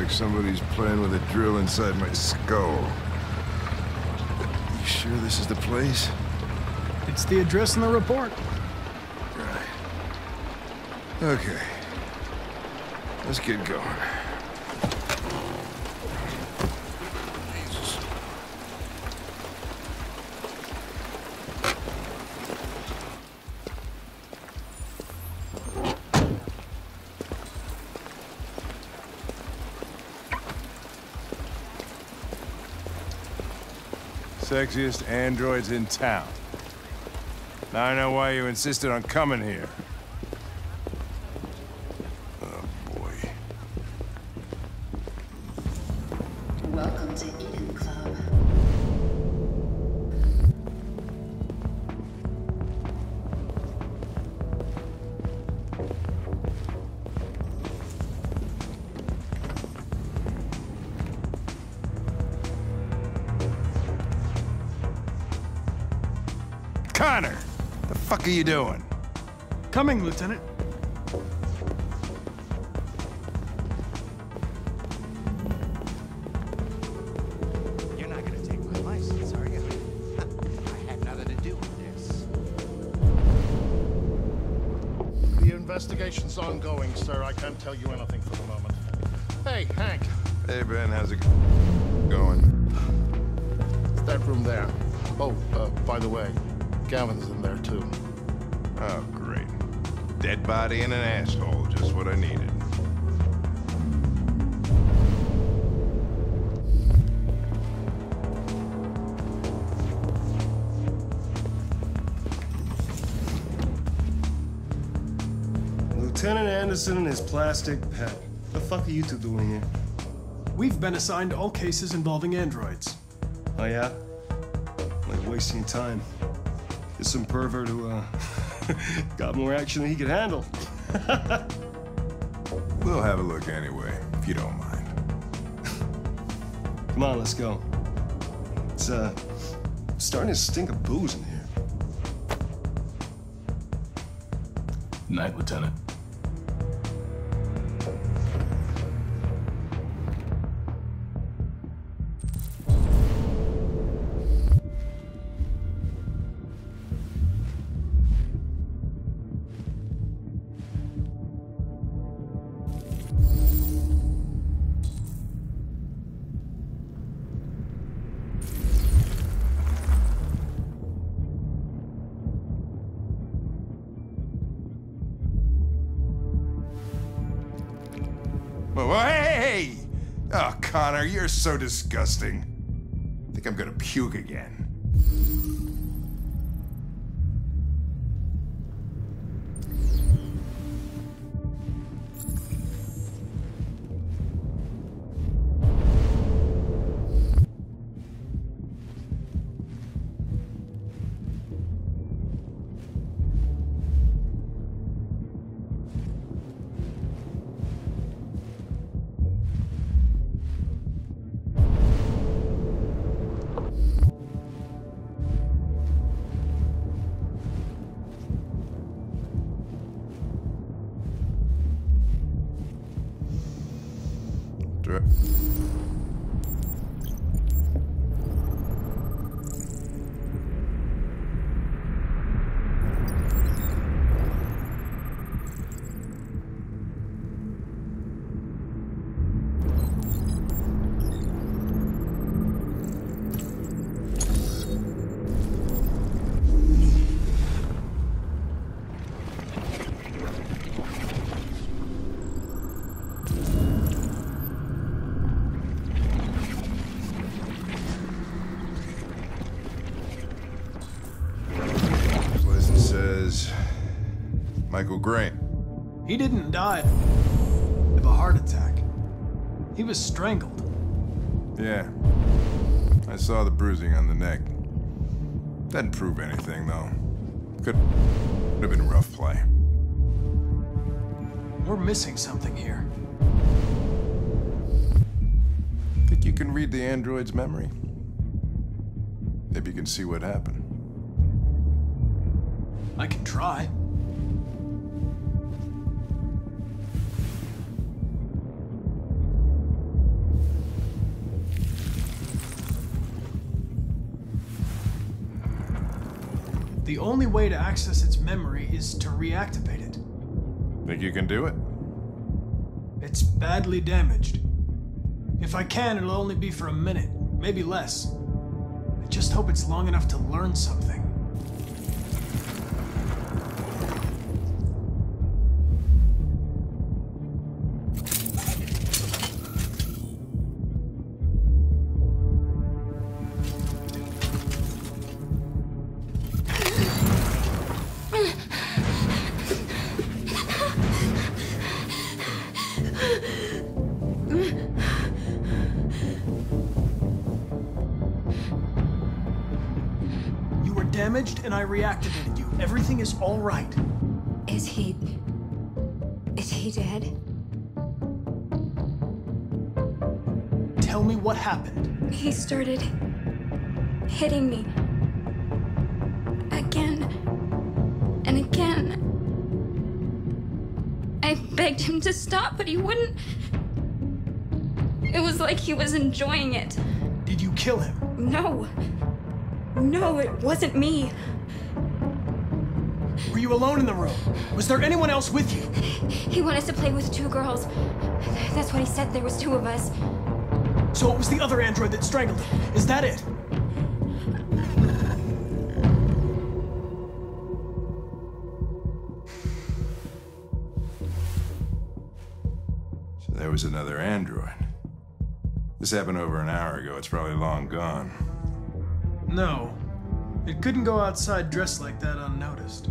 like somebody's playing with a drill inside my skull. You sure this is the place? It's the address in the report. Right. Okay. Let's get going. Sexiest androids in town. Now I know why you insisted on coming here. Are you doing? Coming, Lieutenant. You're not gonna take my license, are you? I had nothing to do with this. The investigation's ongoing, sir. I can't tell you anything for the moment. Hey, Hank, Hey, Ben, how's it going? it's that room there. Oh, uh, by the way, Gavin's in there too. Oh, great. Dead body and an asshole, just what I needed. Lieutenant Anderson and his plastic pet. The fuck are you two doing here? We've been assigned all cases involving androids. Oh yeah? Like wasting time. There's some pervert who uh got more action than he could handle. We'll have a look anyway, if you don't mind. Come on, let's go. It's uh starting to stink of booze in here. Night, Lieutenant. So disgusting. I think I'm gonna puke again. Michael Grant. He didn't die of a heart attack. He was strangled. Yeah. I saw the bruising on the neck. Doesn't prove anything, though. Could have been rough play. We're missing something here. Think you can read the android's memory? Maybe you can see what happened. I can try. The only way to access its memory is to reactivate it. Think you can do it? It's badly damaged. If I can, it'll only be for a minute, maybe less. I just hope it's long enough to learn something. Damaged and I reactivated you. Everything is all right. Is he. Is he dead? Tell me what happened. He started hitting me. Again. And again. I begged him to stop, but he wouldn't. It was like he was enjoying it. Did you kill him? No. No, it wasn't me. Were you alone in the room? Was there anyone else with you? He wanted to play with two girls. That's what he said. There was two of us. So it was the other android that strangled him. Is that it? So there was another android. This happened over an hour ago. It's probably long gone. No. It couldn't go outside dressed like that unnoticed.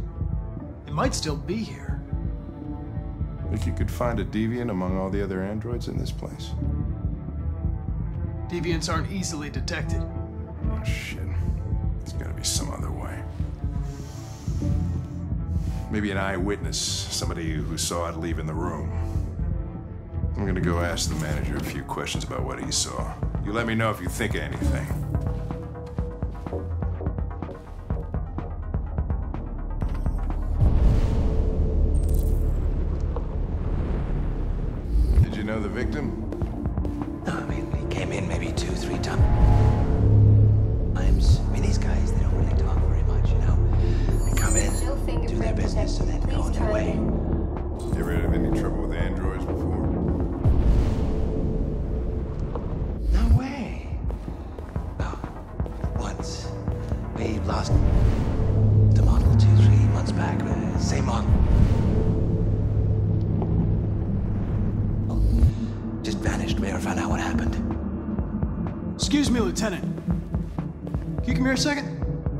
It might still be here. Think you could find a deviant among all the other androids in this place? Deviants aren't easily detected. Oh, shit. There's gotta be some other way. Maybe an eyewitness, somebody who saw it leaving the room. I'm gonna go ask the manager a few questions about what he saw. You let me know if you think of anything.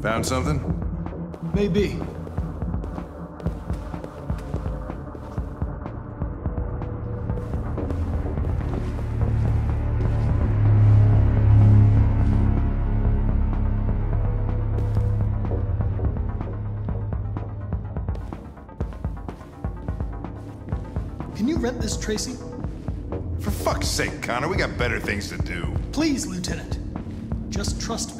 Found something? Maybe. Can you rent this, Traci? For fuck's sake, Connor, we got better things to do. Please, Lieutenant. Just trust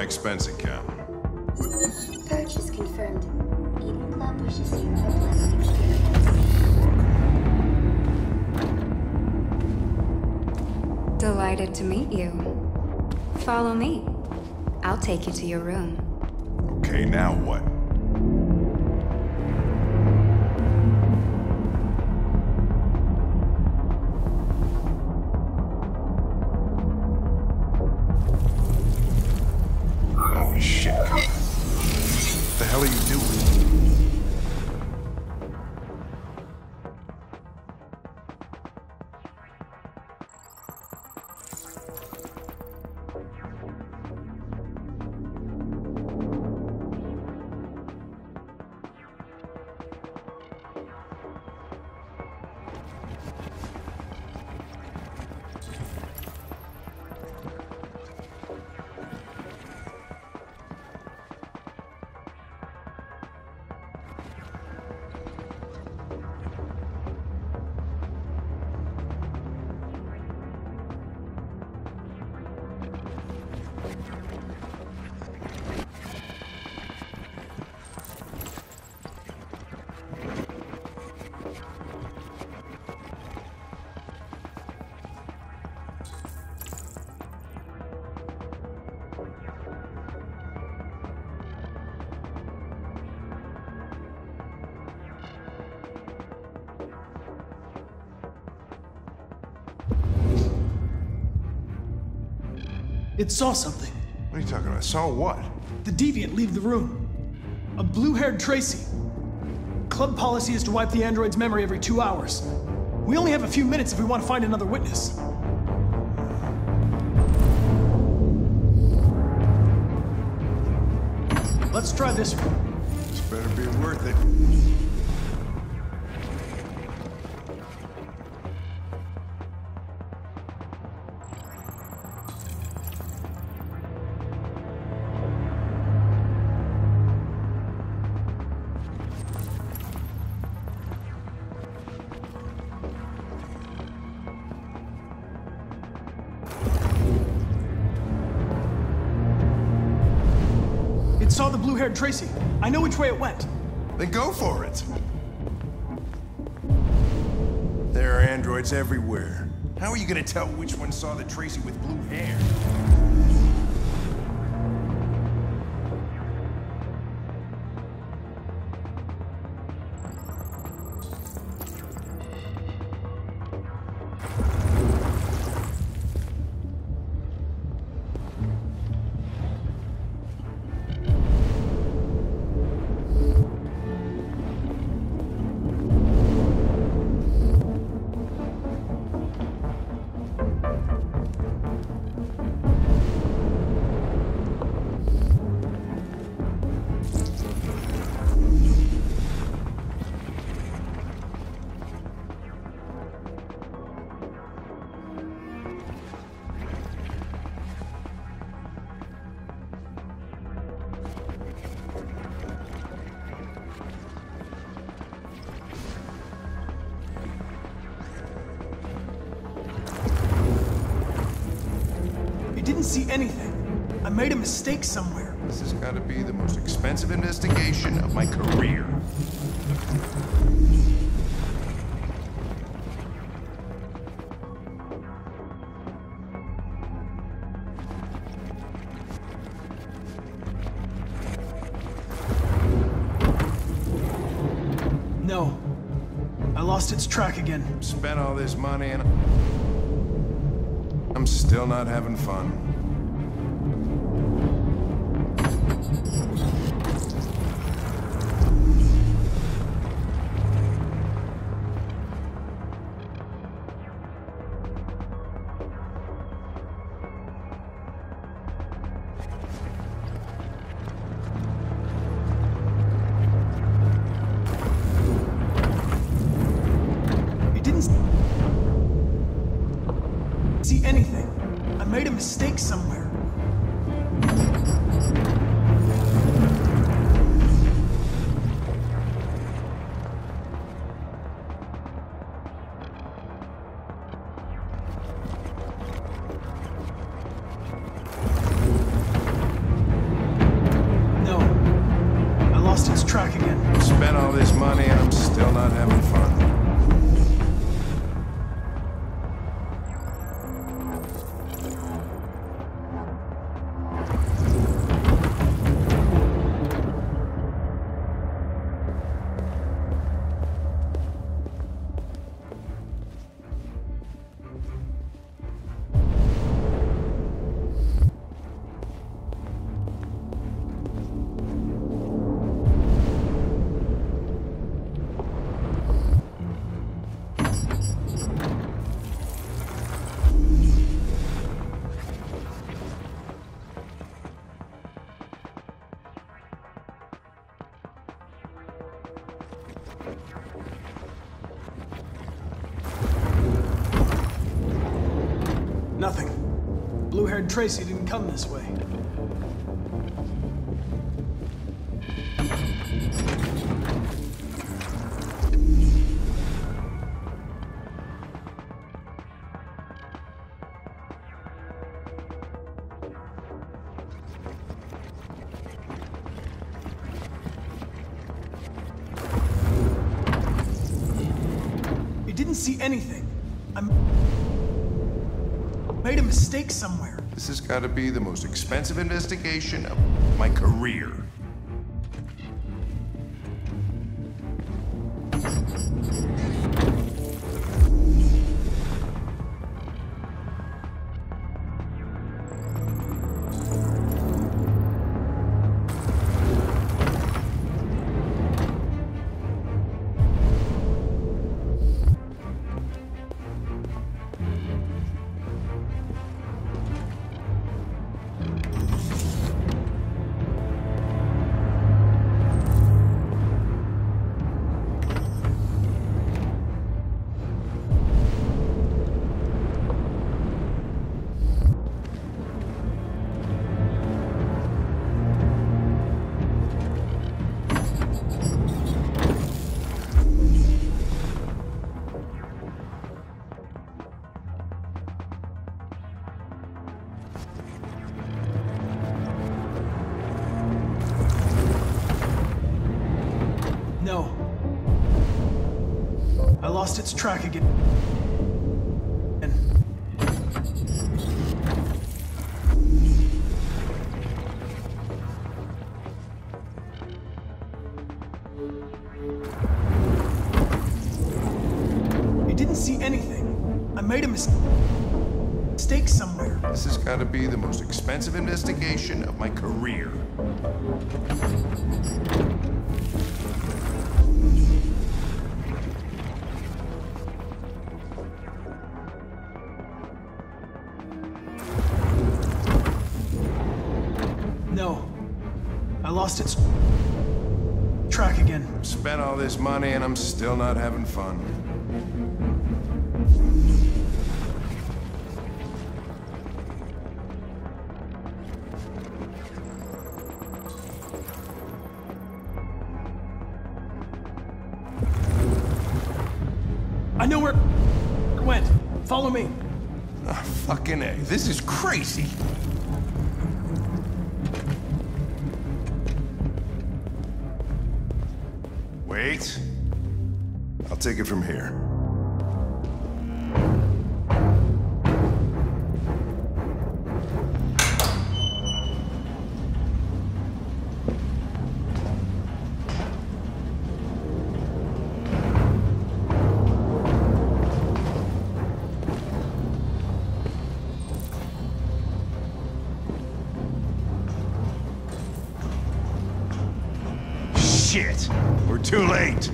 my expense account. Purchase confirmed. Eden Club wishes you a pleasant experience. Delighted to meet you. Follow me. I'll take you to your room. Okay, now what? It saw something. What are you talking about? Saw what? The deviant leave the room. A blue-haired Traci. Club policy is to wipe the android's memory every two hours. We only have a few minutes if we want to find another witness. Let's try this one. This better be worth it. It saw the blue-haired Traci. I know which way it went. Then go for it. There are androids everywhere. How are you gonna tell which one saw the Tracy with blue hair? Didn't see anything. I made a mistake somewhere. This has got to be the most expensive investigation of my career. No. I lost its track again. Spent all this money and I'm still not having fun. Lost its track again. Spent all this money and I'm still not having fun. Blue-haired Traci didn't come this way. This has got to be the most expensive investigation of my career. Lost its track again. He didn't see anything. I made a mis- mistake somewhere. This has got to be the most expensive investigation of my career. This money and I'm still not having fun. I know where it went. Follow me. Ah, fucking A. This is crazy. I'll take it from here. Shit! We're too late!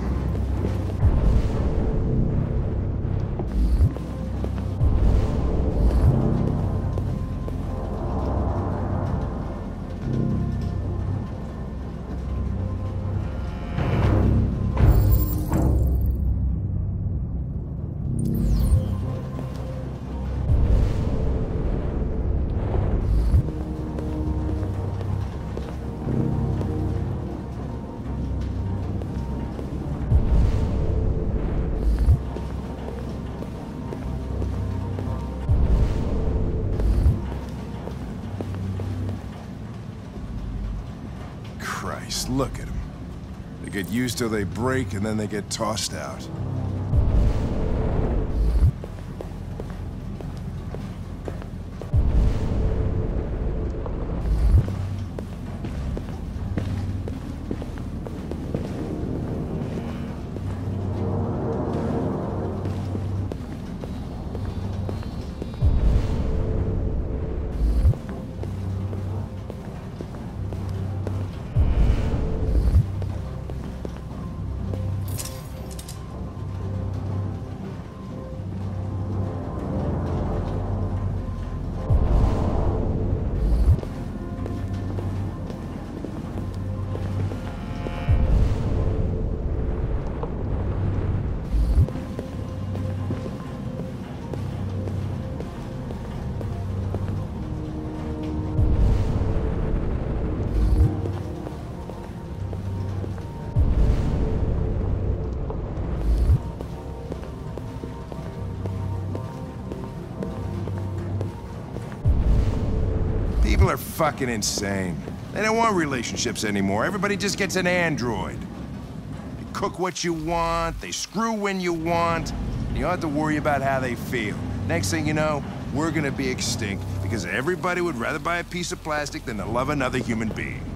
Christ, look at them. They get used till they break and then they get tossed out. Fucking insane. They don't want relationships anymore. Everybody just gets an android. They cook what you want, they screw when you want. You don't have to worry about how they feel. Next thing you know, we're gonna be extinct because everybody would rather buy a piece of plastic than to love another human being.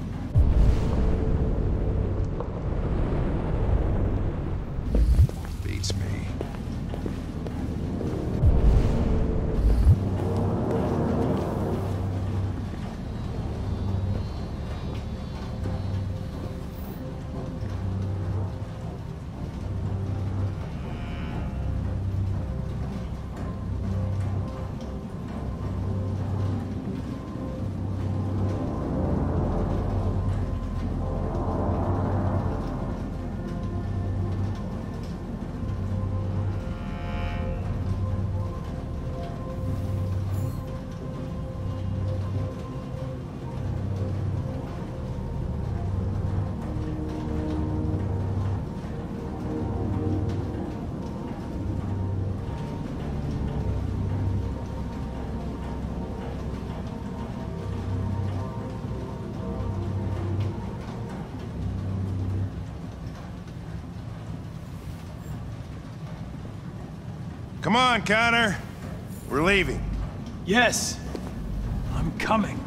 Come on, Connor. We're leaving. Yes, I'm coming.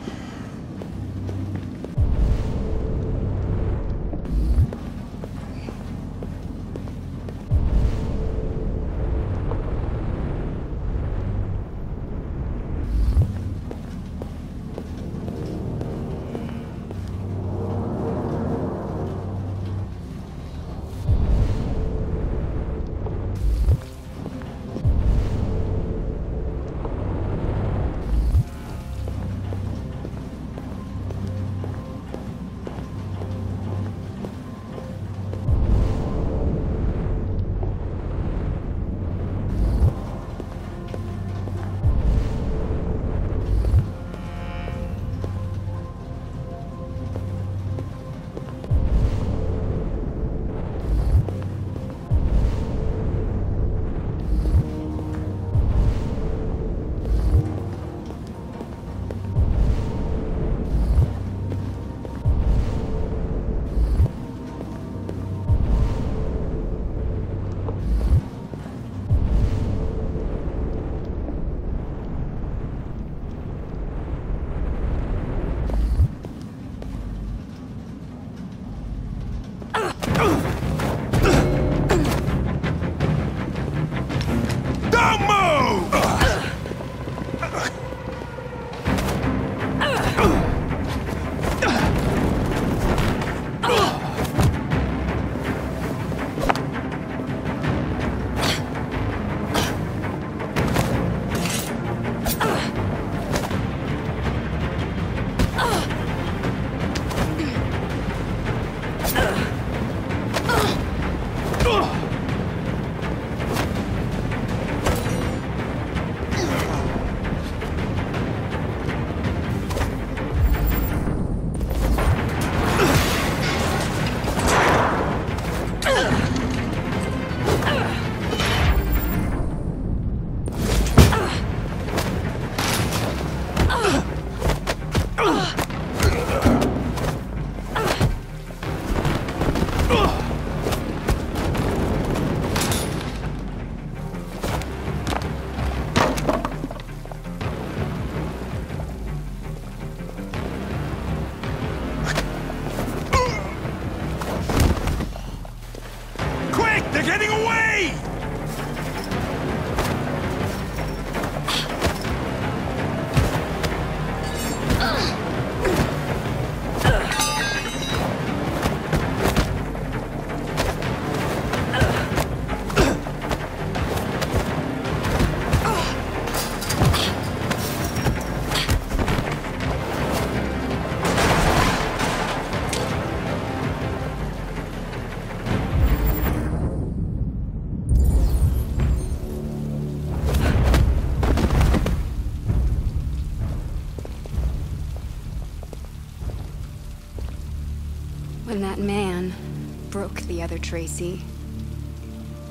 Broke the other Traci,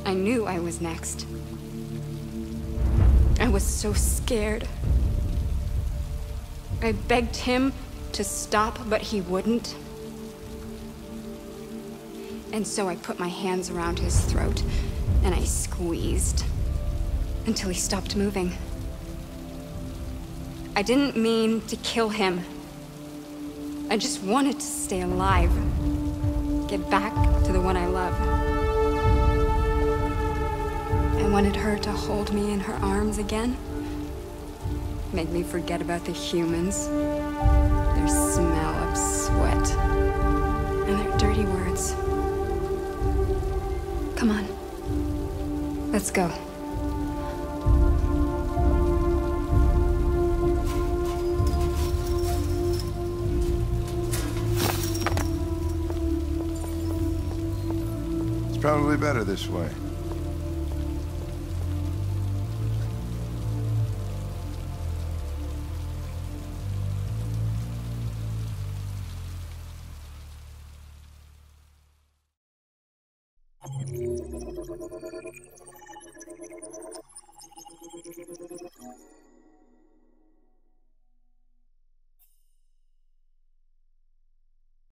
I knew I was next. I was so scared. I begged him to stop, but he wouldn't. And so I put my hands around his throat and I squeezed until he stopped moving. I didn't mean to kill him. I just wanted to stay alive. Get back to the one I love. I wanted her to hold me in her arms again. Make me forget about the humans. Their smell of sweat. And their dirty words. Come on. Let's go. Probably better this way.